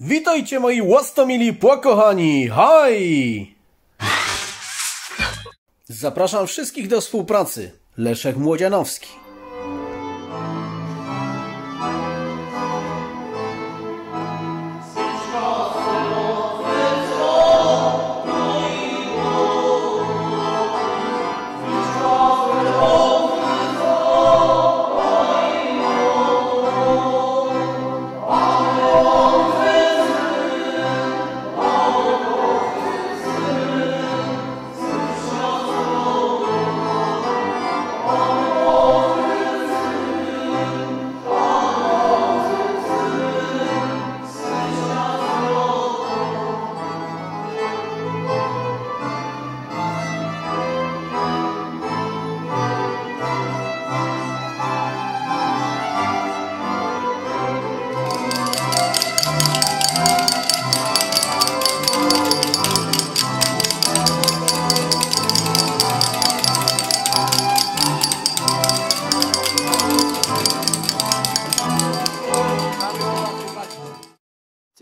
Witajcie moi łastomili pokochani, haj! Zapraszam wszystkich do współpracy. Leszek Młodzianowski.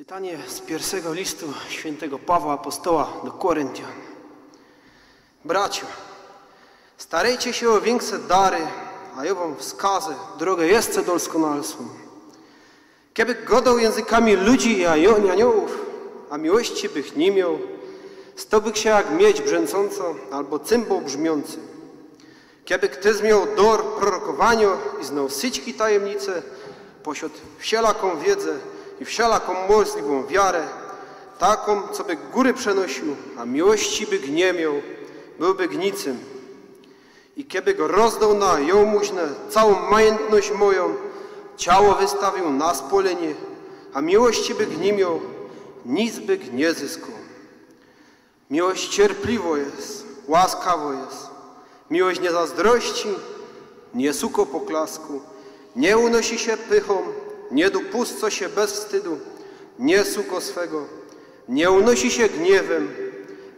Czytanie z pierwszego listu świętego Pawła Apostoła do Koryntian. Bracia, starajcie się o większe dary, a ja wam wskazę drogę jeszcze doskonalszą. Kiedy godał językami ludzi i aniołów, a miłości bych nie miał, stobych się jak miedź brzęcząca albo cymbał brzmiący. Kiedy ktoś miał dor prorokowania i znał syćki tajemnice, pośród wszelaką wiedzę i wszelaką możliwą wiarę, taką, co by góry przenosił, a miłości by nie byłby gnicym. I kiedy go rozdał na jomuźne całą majętność moją, ciało wystawił na spolenie, a miłości by nie miał, nic by nie zyskał. Miłość cierpliwo jest, łaskawo jest. Miłość nie zazdrości, nie suko poklasku, nie unosi się pychą, nie dopustca się bez wstydu, nie suko swego, nie unosi się gniewem,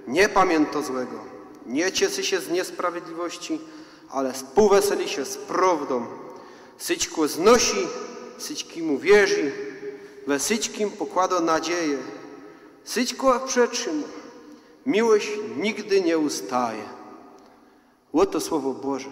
nie pamięta złego, nie cieszy się z niesprawiedliwości, ale współweseli się z prawdą. Syćko znosi, syćki mu wierzy, we syćkim pokłada nadzieję. Syćko przetrzyma, miłość nigdy nie ustaje. Oto Słowo Boże.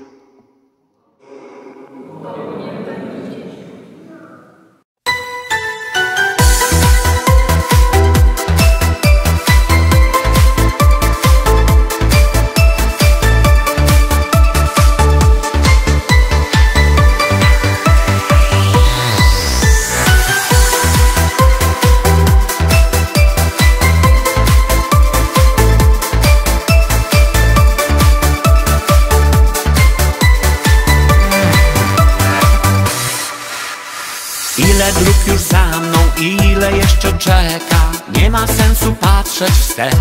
Jeszcze czeka. Nie ma sensu patrzeć wstecz.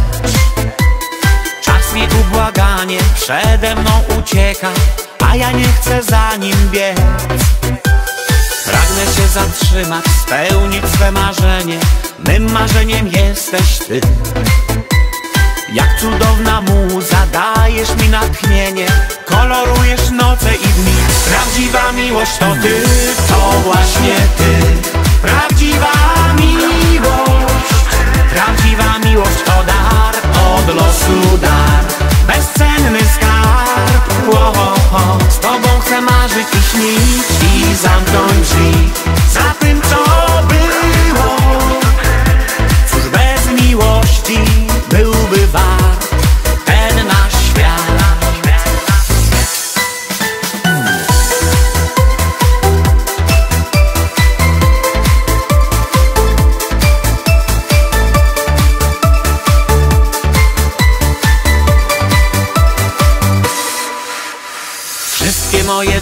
Czas mi ubłaganie przede mną ucieka A ja nie chcę za nim biec. Pragnę się zatrzymać, spełnić swe marzenie. Mym marzeniem jesteś Ty. Jak cudowna muza, dajesz mi natchnienie. Kolorujesz noce i dni. Prawdziwa miłość to Ty,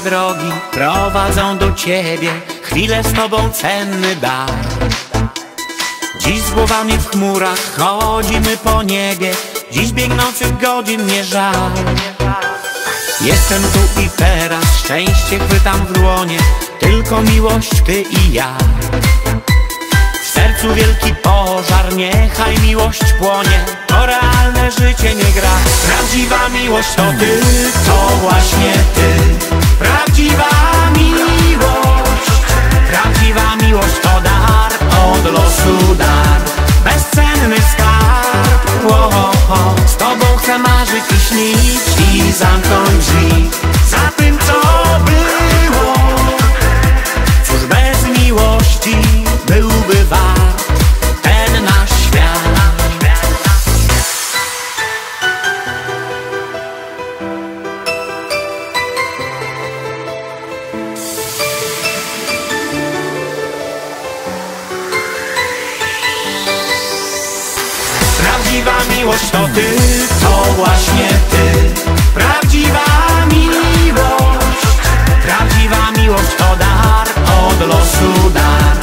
drogi prowadzą do Ciebie. Chwilę z Tobą cenny dar Dziś z głowami w chmurach chodzimy po niebie. Dziś biegnących godzin nie żal. Jestem tu i teraz, szczęście chwytam w dłonie. Tylko miłość Ty i ja. W sercu wielki pożar, niechaj miłość płonie. To realne życie nie gra. Prawdziwa miłość to Ty, to właśnie ich nicht, wie Sand und Prawdziwa miłość to ty, to właśnie ty. Prawdziwa miłość Prawdziwa miłość to dar, od losu dar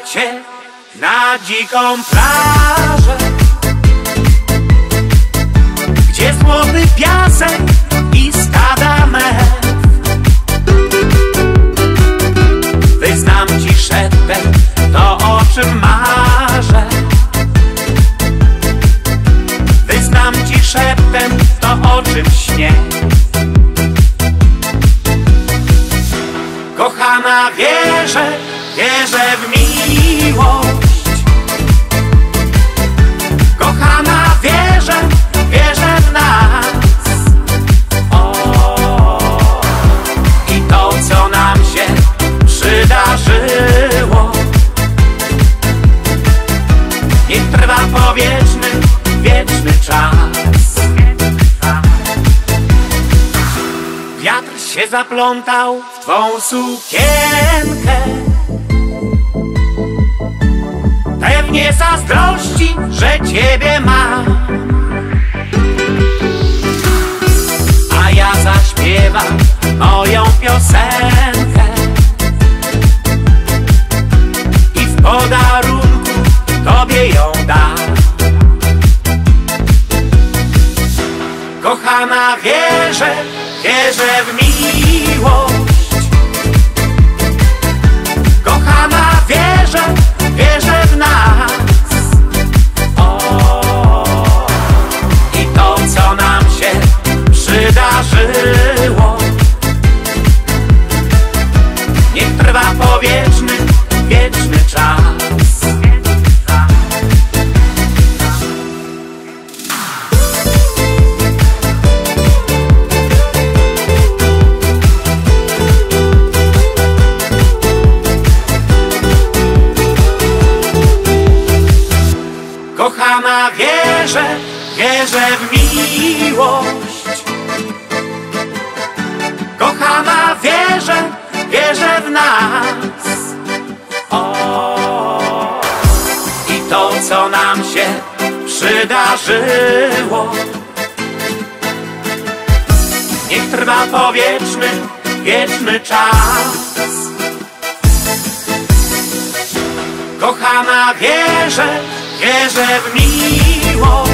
Cię na dziką plażę. Gdzie złoty piasek i stada mew. Wyznam ci szeptem to o czym marzę. Wyznam ci szeptem to o czym śnię. Kochana wierzę, wierzę w miłość. Kochana wierzę, wierzę w nas. O, I to co nam się przydarzyło. Niech trwa powieczny, wieczny czas. Wiatr się zaplątał w twą sukienkę Pewnie zazdrości, że ciebie ma. A ja zaśpiewam moją piosenkę. I w podarunku tobie ją dam. Kochana wierzę, wierzę w miłość. Kochana wierzę, wierzę przydarzyło Niech trwa powieczny, wieczny czas. Kochana wierzę, wierzę w miłość wierzę, wierzę w nas. O, I to co nam się przydarzyło. Niech trwa powieczny, wieczny czas. Kochana wierzę, wierzę w miłość